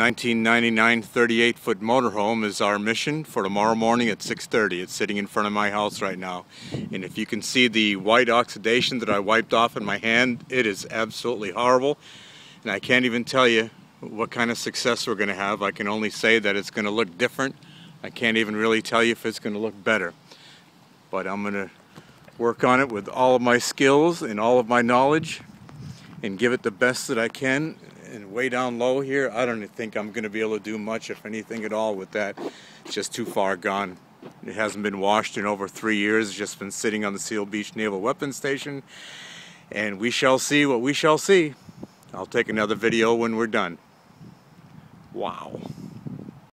1999 38 foot motorhome is our mission for tomorrow morning at 6:30. It's sitting in front of my house right now. And if you can see the white oxidation that I wiped off in my hand, it is absolutely horrible. And I can't even tell you what kind of success we're going to have. I can only say that it's going to look different. I can't even really tell you if it's going to look better. But I'm going to work on it with all of my skills and all of my knowledge and give it the best that I can and way down low here, I don't think I'm going to be able to do much, if anything at all, with that. It's just too far gone. It hasn't been washed in over three years. It's just been sitting on the Seal Beach Naval Weapons Station. And we shall see what we shall see. I'll take another video when we're done. Wow.